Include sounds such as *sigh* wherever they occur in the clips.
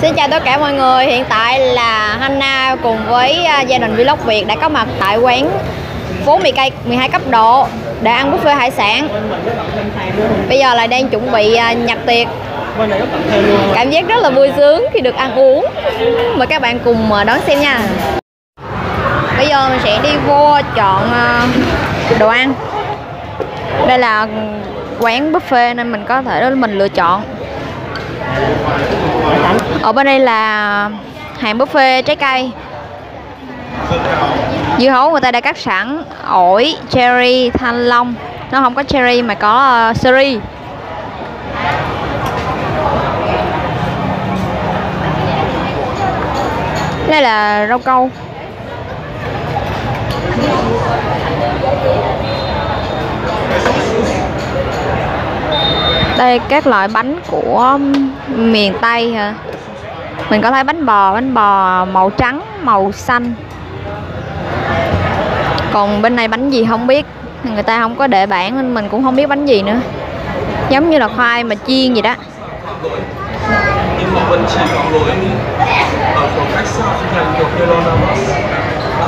Xin chào tất cả mọi người, hiện tại là Hanna cùng với à, gia đình Vlog Việt đã có mặt tại quán phố mì cây 12 cấp độ để ăn buffet hải sản. Bây giờ là đang chuẩn bị à, nhặt nhập tiệc. Cảm giác rất là vui sướng khi được ăn uống. Mời các bạn cùng à, đón xem nha. Bây giờ mình sẽ đi vô chọn đồ ăn. Đây là quán buffet nên mình có thể mình lựa chọn ở bên đây là hàng buffet trái cây. Dưa hấu người ta đã cắt sẵn ổi cherry thanh long. Nó không có cherry mà có uh, seri. Đây là rau câu. Đây, các loại bánh của miền Tây hả? Mình có thấy bánh bò bánh bò màu trắng, màu xanh. Còn bên này bánh gì không biết. Người ta không có để bảng nên mình cũng không biết bánh gì nữa. Giống như là khoai mà chiên gì đó.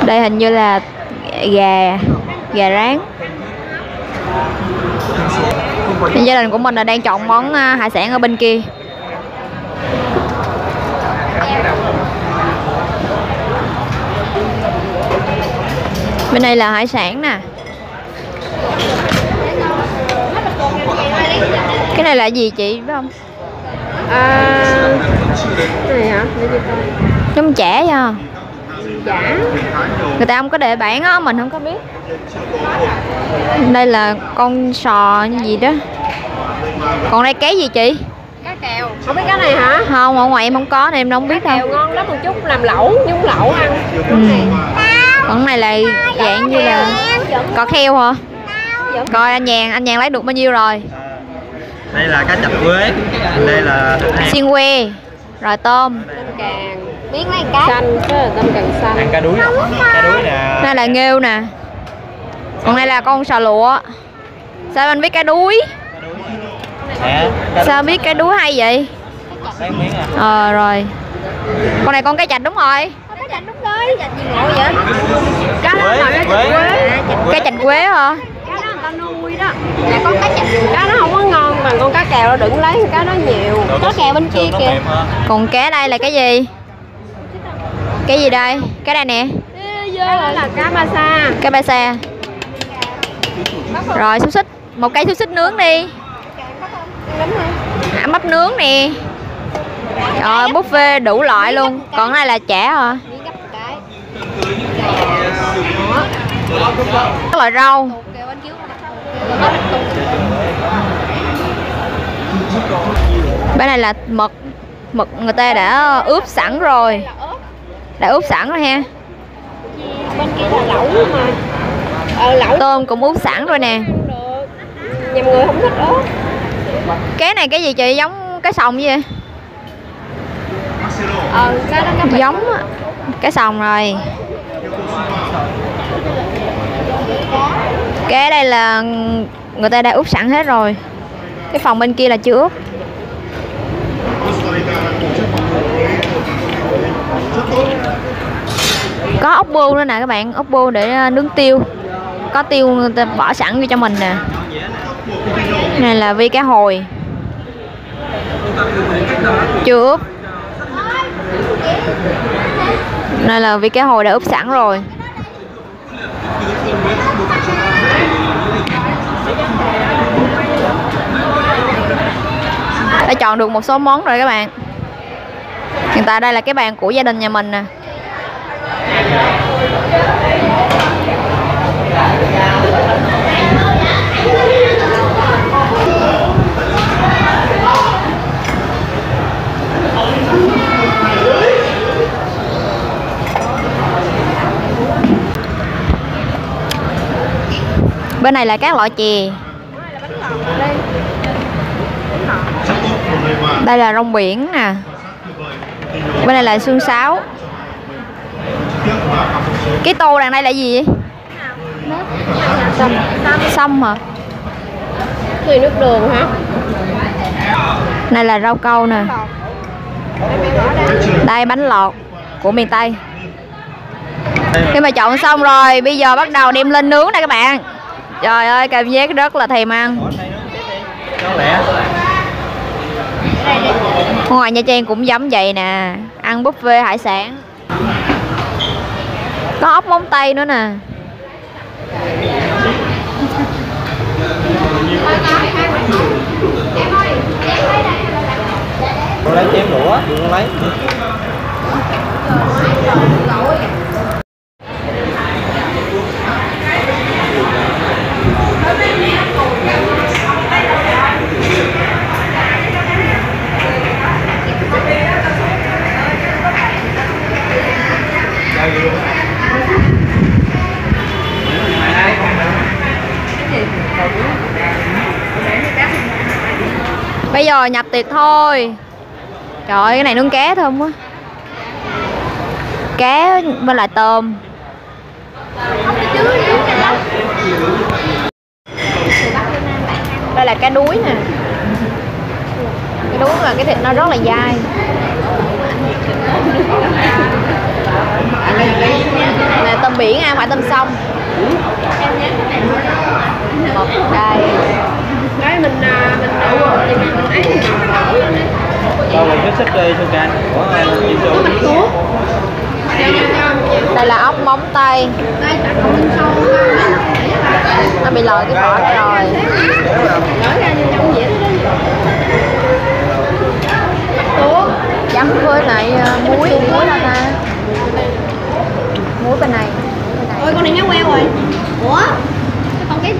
Đây hình như là gà gà rán gia đình của mình là đang chọn món à, hải sản ở bên kia. Bên này là hải sản nè. Cái này là gì chị biết không? À, cái này hả? Giống chả nha Chả. người ta không có để bảng á mình không có biết. Đây là con sò như gì đó. Còn đây cái gì chị? Cá kèo. Không biết cái này hả? không ở ngoài em không có nên em không biết Kèo đâu. ngon lắm một chút làm lẩu, nhúng lẩu ăn. ừ. còn cái này là dạng như là cò kheo hả? Coi anh nhàn anh nhàn lấy được bao nhiêu rồi? Đây là cá chạch quế đây là thịt xiên que rồi tôm. Tôm càng miếng này cá. Xanh, cái là tôm càng ăn xanh. cá đuối. Không cá đuối nè. đây là nghêu nè. Còn đây là con sò lụa. Sao anh biết cái đuối? Nè cá sao biết cái đuối hay vậy? À? Ờ rồi. Con này con cá chạch đúng rồi. Cá chạch đúng rồi. Chạch gì ngộ vậy? Cá đó là cá quế chạch quế. cá chạch quế. hả? Cá đó người ta nuôi đó. Là con cá chạch. Cá nó không có ngon bằng con cá kèo đó đừng lấy cá nó nhiều. Có kèo bên kia kìa. còn cá đây là cái gì cái gì đây? Cái đây nè. Cái là cá ba sa. cái ba sa. Rồi xúc xích. Một cây xúc xích nướng đi. À, bắp nướng nè. Rồi buffet đủ loại luôn. Còn này là chả hả? Các loại rau. Bên này là mực mực người ta đã ướp sẵn rồi đã ướp sẵn rồi ha. Bên kia là lẩu mà. Ờ lẩu tôm cũng ướp sẵn rồi nè. Nhiều người không thích ớt. cái này cái gì chị? Giống cái sòng gì vậy? Ờ cá đó cá giống cái sòng rồi. Cái đây là người ta đã ướp sẵn hết rồi. Cái phòng bên kia là chưa ướp có ốc bươu nữa nè các bạn, ốc bươu để ờ, nướng tiêu. Có tiêu bỏ sẵn vô cho mình nè. Này là vi cá hồi. Chưa ướp. Đây là vi cá hồi đã ướp sẵn rồi. Đã chọn được một số món rồi các bạn. Hiện tại đây là cái bàn của gia đình nhà mình nè bên này là các loại chè. Đây là rong biển nè. Bên này là xương sáo cái tô đằng đây là gì vậy? Xong. sâm hả? Này nước đường hả? này là rau câu nè. Đây bánh lọt của miền tây. Khi mà chọn xong rồi bây giờ bắt đầu đem lên nướng nè các bạn. Trời ơi cảm giác rất là thèm ăn. Ngoài nha trang cũng giống vậy nè. Ăn buffet hải sản có ốc móng tay nữa nè. Con lấy chén đũa đừng con lấy. Bây giờ nhập tiệc thôi. Trời ơi cái này nướng cá thơm quá. Cá với lại tôm. Đây là cá đuối nè. Cái đuối là cái thịt nó rất là dai. Là tôm biển à, không phải tôm sông. Một đây. Cái mình à, mình đậu rồi cái súp đi của chị cho đây là ốc móng tay. Nó bị lòi cái vỏ đây rồi nói ra như trong dĩa đó thuốc chấm với lại ờ, muối muối đâu ta muối bên này bên này. ôi con này nó queo rồi ủa cái con cái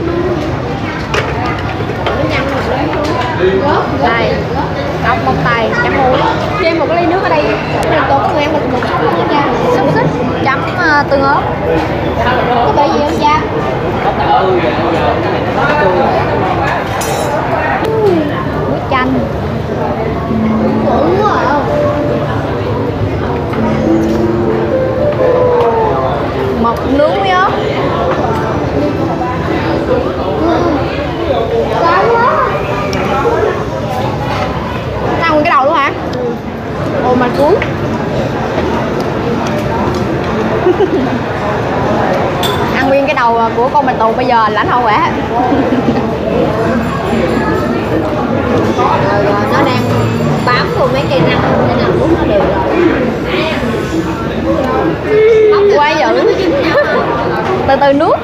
nó nhăn rồi gớt đây ốc móng tay chấm muối cho em một cái ly nước ở đây rồi tôi có người ăn một một chút nha xúc xích chấm ờ, tương ớt có bị gì không cha muối chanh cũng quá à. mọc nướng muối ớt Nó ăn nguyên cái đầu luôn hả? Mà cuốn. *laughs* Ăn nguyên cái đầu của con bạch tuộc bây giờ lãnh hậu quả rồi rồi nó đang bám vô mấy cây răng nên là muốn nó đều rồi. Quá dữ. Từ từ nước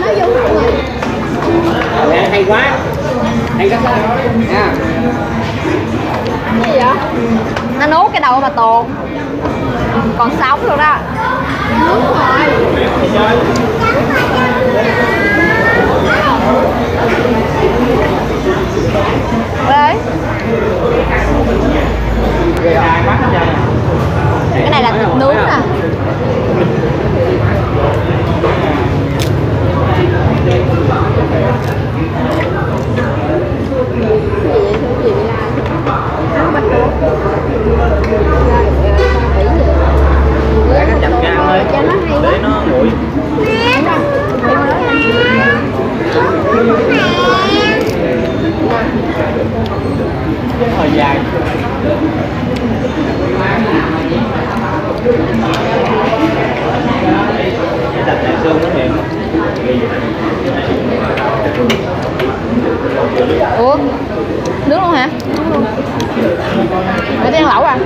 nó vô rồi. Hay quá rất là nha cái gì vậy? Nó nuốt cái đầu bạch tuộc Còn sống luôn đó. Nước rồi. Đấy Cái này là thịt nướng nè Để nó chặt gan thôi. Cho nó hay để nó nguội thời dài đặt lại xương nó mềm Ủa Nướng luôn hả? Để tiên lẩu à?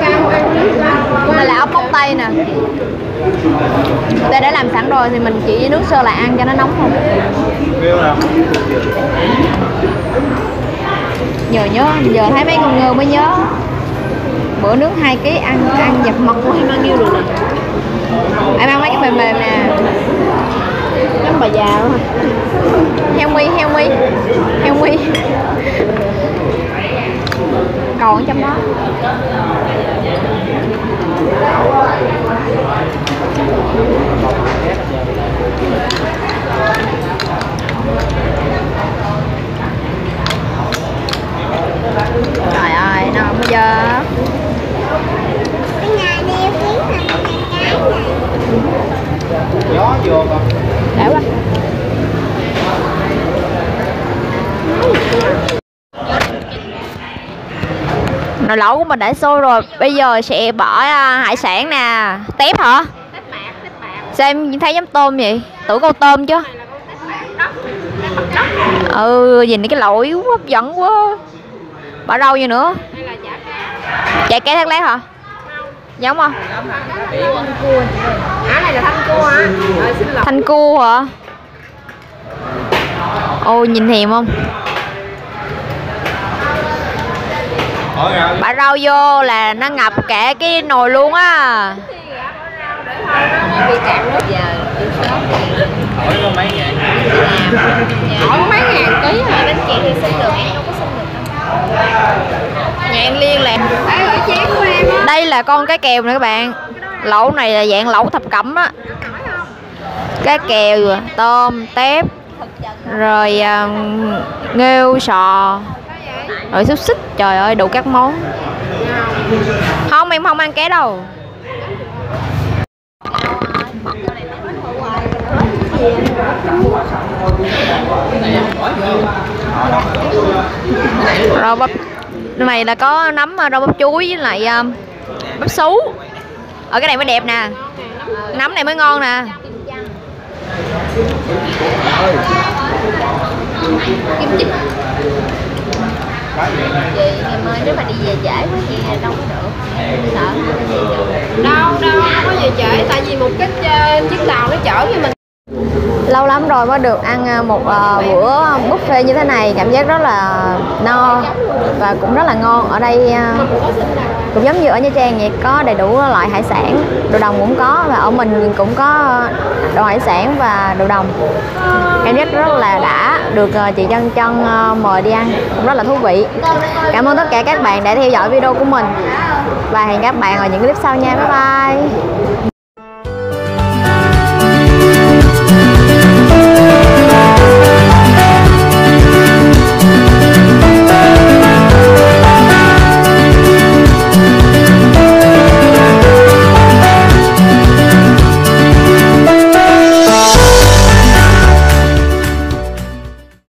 ăn nước Đây là ốc bóc tay nè. Đây đã làm sẵn rồi thì mình chỉ nướng sơ lại ăn cho nó nóng thôi. Giờ nhớ, giờ thấy mấy con ngơ mới nhớ. Bữa nướng hai ký ăn ăn dập mật quá. Em ăn nhiêu rồi nè Em ăn mấy cái mềm mềm nè giống bà già luôn Heo mi, heo mi Heo mi Còn trong đó Thank you nó bây giờ Cái nhà đi phí này gió vô con đã quá nồi lẩu của mình đã sôi rồi. Bây giờ sẽ bỏ à, hải sản nè. Tép hả? Tép bạc tép bạc sao em thấy giống tôm vậy? Tưởng câu tôm chứ. Ừ nhìn cái lẩu yếu hấp dẫn quá. Bỏ rau gì nữa. Chả cá chạy cái thác lát hả? Giống không? À này là thanh cua hả? Thanh cua hả ôi nhìn thèm không? Bỏ rau vô là nó ngập cả cái nồi luôn á. Hỏi có mấy ngàn? Hỏi mấy ngàn ký hả bánh chị thì xin được em đâu có xin được nhà em liên lạc. Á? Đây là con cá kèo nè các bạn. Lẩu này là dạng lẩu thập cẩm á. Cá kèo tôm tép rồi à, nghêu sò rồi xúc xích trời ơi đủ các món. Không em không ăn ké đâu. Rau bắp này là có nấm à, rau bắp chuối với lại um, bắp sú. Ở cái này mới đẹp nè. Nấm này mới ngon nè. kim chích vậy ngày mai, nếu mà đi về trễ quá thì đâu có được. Sợ. Đâu đâu không có về trễ, tại vì một cái ờ, chiếc tàu nó chở cho mình lâu lắm rồi mới được ăn à, một à, bữa buffet như thế này. Cảm giác rất là no và cũng rất là ngon. Ở đây à, cũng giống như ở Nha Trang vậy, có đầy đủ loại hải sản, đồ đồng cũng có và ở mình cũng có đồ hải sản và đồ đồng. Cảm giác rất là đã được chị chân chân mời đi ăn. Cũng rất là thú vị. Cảm ơn tất cả các bạn đã theo dõi video của mình. Và hẹn các bạn ở những clip sau nha. Bye bye.